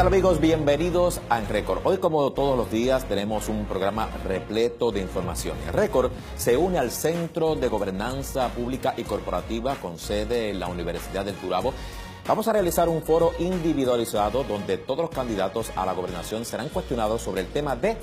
¿Qué tal amigos? Bienvenidos a En Récord. Hoy como todos los días tenemos un programa repleto de información. En Récord se une al Centro de Gobernanza Pública y Corporativa con sede en la Universidad del Turabo. Vamos a realizar un foro individualizado donde todos los candidatos a la gobernación serán cuestionados sobre el tema de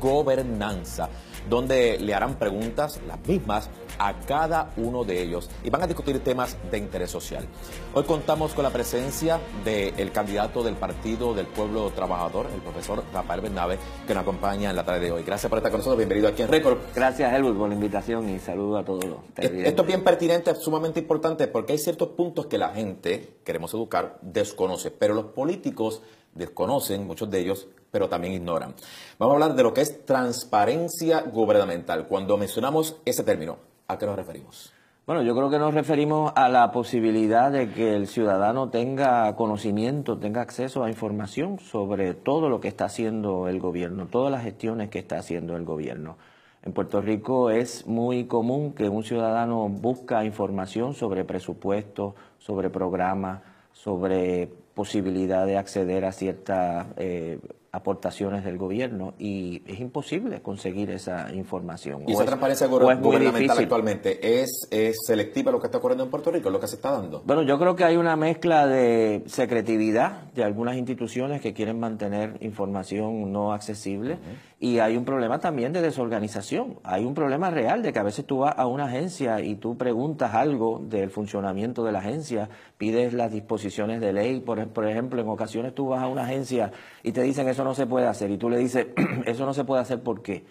gobernanza donde le harán preguntas, las mismas, a cada uno de ellos y van a discutir temas de interés social. Hoy contamos con la presencia del candidato del Partido del Pueblo Trabajador, el profesor Rafael Bernabe, que nos acompaña en la tarde de hoy. Gracias por estar con nosotros, bienvenido aquí en Récord. Gracias, Helmut, por la invitación y saludo a todos los Esto es bien pertinente, sumamente importante, porque hay ciertos puntos que la gente, queremos educar, desconoce, pero los políticos desconocen, muchos de ellos, pero también ignoran. Vamos a hablar de lo que es transparencia gubernamental. Cuando mencionamos ese término, ¿a qué nos referimos? Bueno, yo creo que nos referimos a la posibilidad de que el ciudadano tenga conocimiento, tenga acceso a información sobre todo lo que está haciendo el gobierno, todas las gestiones que está haciendo el gobierno. En Puerto Rico es muy común que un ciudadano busca información sobre presupuestos, sobre programas, sobre posibilidad de acceder a ciertas eh, aportaciones del gobierno y es imposible conseguir esa información. ¿Y esa transparencia gubernamental actualmente ¿es, es selectiva lo que está ocurriendo en Puerto Rico, lo que se está dando? Bueno, yo creo que hay una mezcla de secretividad de algunas instituciones que quieren mantener información no accesible y hay un problema también de desorganización. Hay un problema real de que a veces tú vas a una agencia y tú preguntas algo del funcionamiento de la agencia, pides las disposiciones de ley, por, por ejemplo, en ocasiones tú vas a una agencia y te dicen eso no se puede hacer. Y tú le dices, eso no se puede hacer, ¿por qué?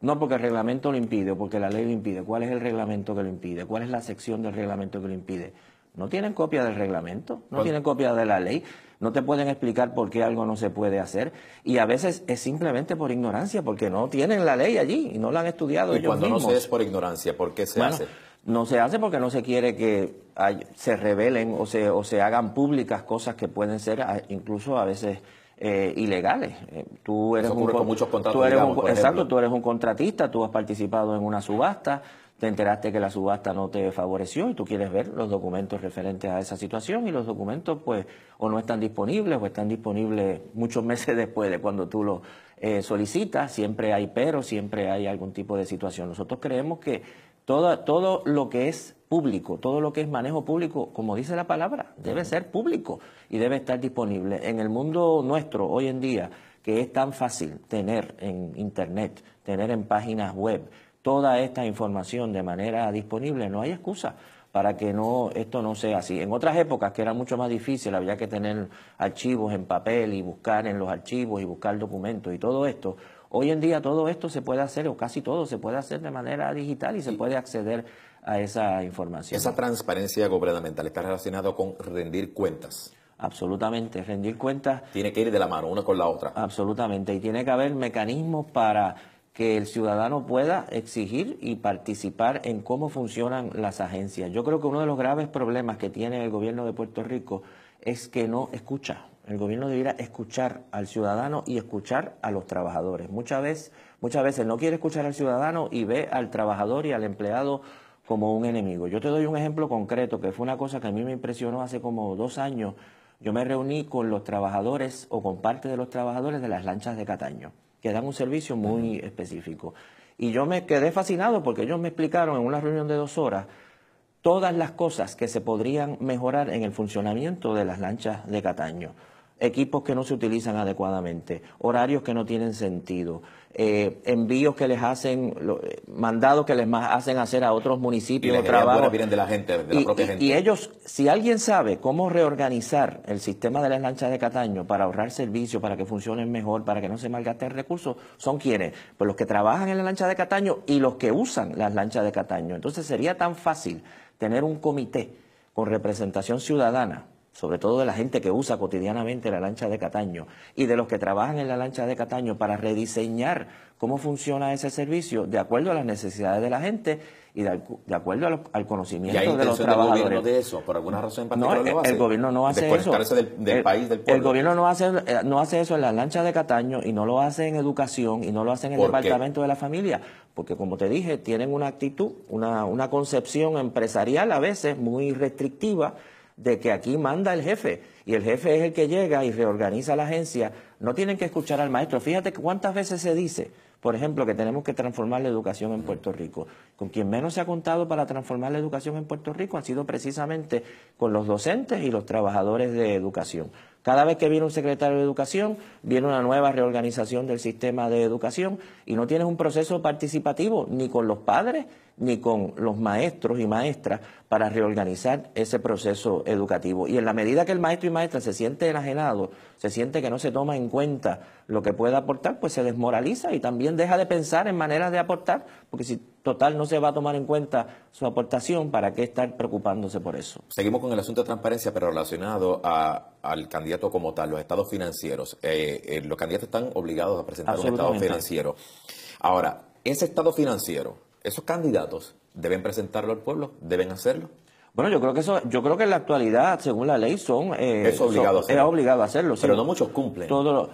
No porque el reglamento lo impide o porque la ley lo impide. ¿Cuál es el reglamento que lo impide? ¿Cuál es la sección del reglamento que lo impide? No tienen copia del reglamento, no tienen copia de la ley, no te pueden explicar por qué algo no se puede hacer y a veces es simplemente por ignorancia, porque no tienen la ley allí y no la han estudiado y cuando no se es por ignorancia, ¿por qué se hace? No se hace porque no se quiere que se revelen o se, o se hagan públicas cosas que pueden ser incluso a veces eh, ilegales. Eh, tú eres un, muchos contratos, tú eres exacto, tú eres un contratista, tú has participado en una subasta, te enteraste que la subasta no te favoreció y tú quieres ver los documentos referentes a esa situación y los documentos pues o no están disponibles o están disponibles muchos meses después de cuando tú lo eh, solicitas, siempre hay pero, siempre hay algún tipo de situación. Nosotros creemos que todo, todo lo que es público, todo lo que es manejo público, como dice la palabra, debe ser público y debe estar disponible. En el mundo nuestro hoy en día, que es tan fácil tener en Internet, tener en páginas web toda esta información de manera disponible, no hay excusa para que no esto no sea así. En otras épocas que era mucho más difícil, había que tener archivos en papel y buscar en los archivos y buscar documentos y todo esto. Hoy en día todo esto se puede hacer, o casi todo se puede hacer de manera digital y se puede acceder a esa información. Esa transparencia gubernamental está relacionado con rendir cuentas. Absolutamente, rendir cuentas. Tiene que ir de la mano, una con la otra. Absolutamente, y tiene que haber mecanismos para que el ciudadano pueda exigir y participar en cómo funcionan las agencias. Yo creo que uno de los graves problemas que tiene el gobierno de Puerto Rico es que no escucha el gobierno debiera escuchar al ciudadano y escuchar a los trabajadores. Muchas veces, muchas veces no quiere escuchar al ciudadano y ve al trabajador y al empleado como un enemigo. Yo te doy un ejemplo concreto que fue una cosa que a mí me impresionó hace como dos años. Yo me reuní con los trabajadores o con parte de los trabajadores de las lanchas de Cataño, que dan un servicio muy específico. Y yo me quedé fascinado porque ellos me explicaron en una reunión de dos horas todas las cosas que se podrían mejorar en el funcionamiento de las lanchas de Cataño equipos que no se utilizan adecuadamente, horarios que no tienen sentido, eh, envíos que les hacen, eh, mandados que les hacen hacer a otros municipios y trabajo. vienen de la gente, de la propia gente. Y ellos, si alguien sabe cómo reorganizar el sistema de las lanchas de Cataño para ahorrar servicios, para que funcionen mejor, para que no se malgasten recursos, son quienes, pues los que trabajan en la lancha de Cataño y los que usan las lanchas de Cataño. Entonces sería tan fácil tener un comité con representación ciudadana sobre todo de la gente que usa cotidianamente la lancha de Cataño y de los que trabajan en la lancha de Cataño para rediseñar cómo funciona ese servicio de acuerdo a las necesidades de la gente y de, acuerdo al conocimiento de los trabajadores. gobierno de eso? ¿Por alguna razón en particular no, lo hace? El gobierno no hace eso. Del, del país, del pueblo. El gobierno no hace, eh, no hace eso en la lancha de Cataño y no lo hace en educación y no lo hace en el departamento de la familia. Porque como te dije, tienen una actitud, una, una concepción empresarial a veces muy restrictiva de que aquí manda el jefe y el jefe es el que llega y reorganiza la agencia. No tienen que escuchar al maestro. Fíjate cuántas veces se dice por ejemplo, que tenemos que transformar la educación en Puerto Rico. Con quien menos se ha contado para transformar la educación en Puerto Rico han sido precisamente con los docentes y los trabajadores de educación. Cada vez que viene un secretario de educación, viene una nueva reorganización del sistema de educación y no tienes un proceso participativo ni con los padres ni con los maestros y maestras para reorganizar ese proceso educativo. Y en la medida que el maestro y maestra se siente enajenado, se siente que no se toma en cuenta lo que puede aportar, pues se desmoraliza y también deja de pensar en maneras de aportar, porque si total no se va a tomar en cuenta su aportación, ¿para qué estar preocupándose por eso? Seguimos con el asunto de transparencia, pero relacionado al candidato como tal, los estados financieros. Eh, eh, los candidatos están obligados a presentar un estado financiero. Ahora, ese estado financiero, esos candidatos deben presentarlo al pueblo, deben hacerlo. Bueno, yo creo que eso, yo creo que en la actualidad, según la ley, son eh, es obligado, a es obligado a hacerlo. Pero no muchos cumplen. Todo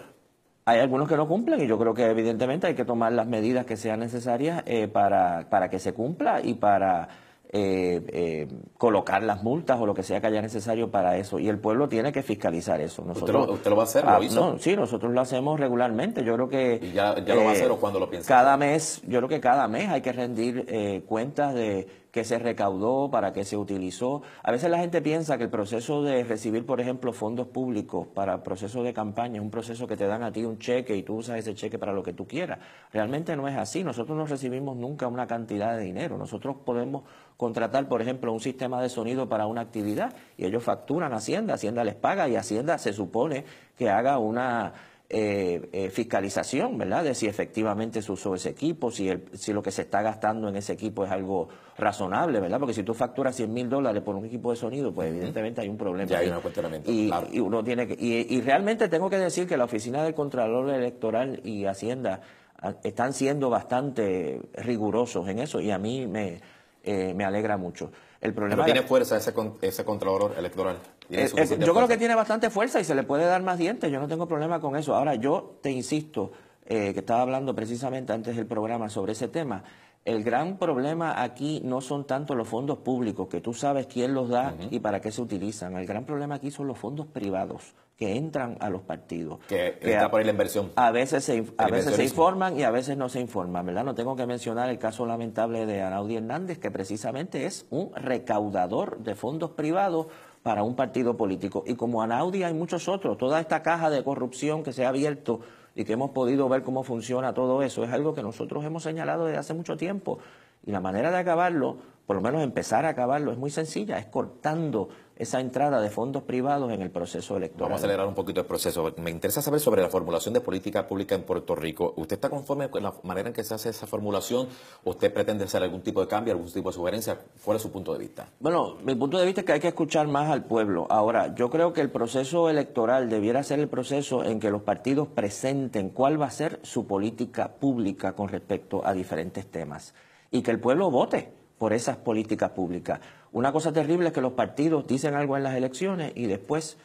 hay algunos que no cumplen y yo creo que evidentemente hay que tomar las medidas que sean necesarias eh, para, para que se cumpla y para eh, eh, colocar las multas o lo que sea que haya necesario para eso. Y el pueblo tiene que fiscalizar eso. Nosotros, ¿Usted, lo, va a hacer? ¿Lo ah, No, sí, nosotros lo hacemos regularmente. Yo creo que... ¿Y ya, ya lo va a hacer o cuando lo piensa? Cada mes, yo creo que cada mes hay que rendir eh, cuentas de qué se recaudó, para qué se utilizó. A veces la gente piensa que el proceso de recibir, por ejemplo, fondos públicos para procesos de campaña es un proceso que te dan a ti un cheque y tú usas ese cheque para lo que tú quieras. Realmente no es así. Nosotros no recibimos nunca una cantidad de dinero. Nosotros podemos contratar, por ejemplo, un sistema de sonido para una actividad y ellos facturan Hacienda, Hacienda les paga y Hacienda se supone que haga una eh, eh, fiscalización, ¿verdad? De si efectivamente se usó ese equipo, si, si lo que se está gastando en ese equipo es algo razonable, ¿verdad? Porque si tú facturas 100 mil dólares por un equipo de sonido, pues evidentemente hay un problema. Ya hay un cuestionamiento, y, y, uno tiene que, y, realmente tengo que decir que la Oficina del Contralor Electoral y Hacienda ah, están siendo bastante rigurosos en eso y a mí me, eh, me alegra mucho. El problema tiene fuerza ese, ese contralor electoral. Eh, yo creo que tiene bastante fuerza y se le puede dar más dientes. Yo no tengo problema con eso. Ahora, yo te insisto, eh, que estaba hablando precisamente antes del programa sobre ese tema. El gran problema aquí no son tanto los fondos públicos, que tú sabes quién los da y para qué se utilizan. El gran problema aquí son los fondos privados que entran a los partidos. Que, está por ahí la inversión. A veces, se, a veces se informan y a veces no se informan, ¿verdad? No tengo que mencionar el caso lamentable de Anaudi Hernández, que precisamente es un recaudador de fondos privados para un partido político. Y como Anaudi hay muchos otros, toda esta caja de corrupción que se ha abierto y que hemos podido ver cómo funciona todo eso, es algo que nosotros hemos señalado desde hace mucho tiempo. Y la manera de acabarlo, por lo menos empezar a acabarlo, es muy sencilla, es cortando esa entrada de fondos privados en el proceso electoral. Vamos a acelerar un poquito el proceso. Me interesa saber sobre la formulación de política pública en Puerto Rico. ¿Usted está conforme con la manera en que se hace esa formulación? ¿Usted pretende hacer algún tipo de cambio, algún tipo de sugerencia? ¿Cuál es su punto de vista? Bueno, mi punto de vista es que hay que escuchar más al pueblo. Ahora, yo creo que el proceso electoral debiera ser el proceso en que los partidos presenten cuál va a ser su política pública con respecto a diferentes temas y que el pueblo vote por esas políticas públicas. Una cosa terrible es que los partidos dicen algo en las elecciones y después,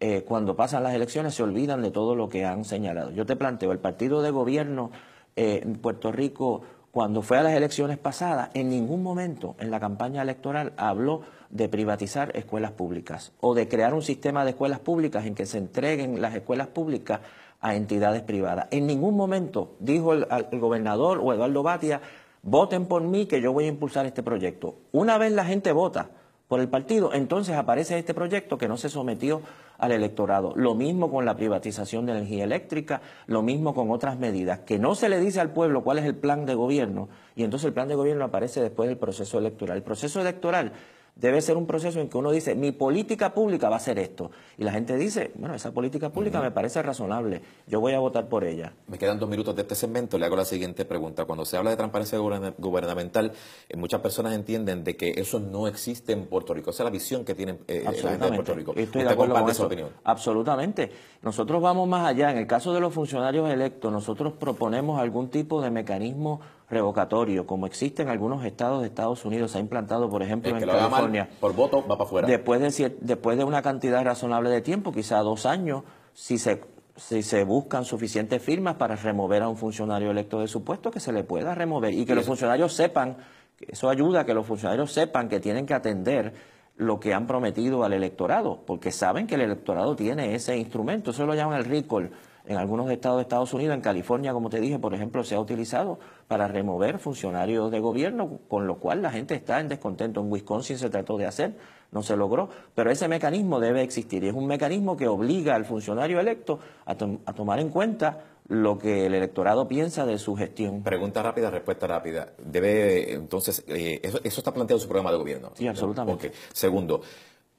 eh, cuando pasan las elecciones, se olvidan de todo lo que han señalado. Yo te planteo, el partido de gobierno eh, en Puerto Rico, cuando fue a las elecciones pasadas, en ningún momento en la campaña electoral habló de privatizar escuelas públicas o de crear un sistema de escuelas públicas en que se entreguen las escuelas públicas a entidades privadas. En ningún momento dijo el, el gobernador o Eduardo Batia voten por mí que yo voy a impulsar este proyecto. Una vez la gente vota por el partido, entonces aparece este proyecto que no se sometió al electorado. Lo mismo con la privatización de energía eléctrica, lo mismo con otras medidas, que no se le dice al pueblo cuál es el plan de gobierno y entonces el plan de gobierno aparece después del proceso electoral. El proceso electoral debe ser un proceso en que uno dice, mi política pública va a ser esto. Y la gente dice, bueno, esa política pública me parece razonable, yo voy a votar por ella. Me quedan dos minutos de este segmento, le hago la siguiente pregunta. Cuando se habla de transparencia gubernamental, eh, muchas personas entienden de que eso no existe en Puerto Rico. Esa es la visión que tienen eh, la gente de Puerto Rico. Estoy de acuerdo con opinión? Absolutamente. Nosotros vamos más allá. En el caso de los funcionarios electos, nosotros proponemos algún tipo de mecanismo revocatorio, como existe en algunos estados de Estados Unidos, se ha implantado, por ejemplo, en California. por voto va para afuera. Después de, después de una cantidad razonable de tiempo, quizá dos años, si se, si se buscan suficientes firmas para remover a un funcionario electo de su puesto, que se le pueda remover y que los funcionarios sepan, eso ayuda a que los funcionarios sepan que tienen que atender lo que han prometido al electorado, porque saben que el electorado tiene ese instrumento. Eso lo llaman el recall en algunos estados de Estados Unidos, en California, como te dije, por ejemplo, se ha utilizado para remover funcionarios de gobierno, con lo cual la gente está en descontento. En Wisconsin se trató de hacer, no se logró, pero ese mecanismo debe existir y es un mecanismo que obliga al funcionario electo a, tomar en cuenta lo que el electorado piensa de su gestión. Pregunta rápida, respuesta rápida. Debe, entonces, eh, eso, está planteado en su programa de gobierno. Sí, absolutamente. Segundo,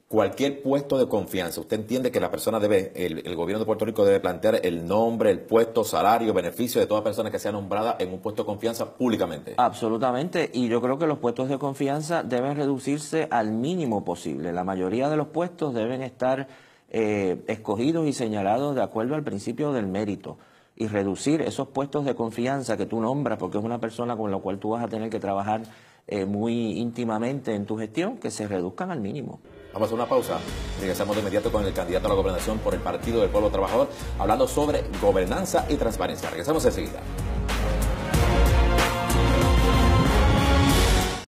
cualquier puesto de confianza, ¿usted entiende que la persona debe, el, gobierno de Puerto Rico debe plantear el nombre, el puesto, salario, beneficio de toda persona que sea nombrada en un puesto de confianza públicamente? Absolutamente, y yo creo que los puestos de confianza deben reducirse al mínimo posible. La mayoría de los puestos deben estar eh, escogidos y señalados de acuerdo al principio del mérito y reducir esos puestos de confianza que tú nombras, porque es una persona con la cual tú vas a tener que trabajar eh, muy íntimamente en tu gestión, que se reduzcan al mínimo. Vamos a una pausa. Regresamos de inmediato con el candidato a la gobernación por el Partido del Pueblo Trabajador, hablando sobre gobernanza y transparencia. Regresamos enseguida.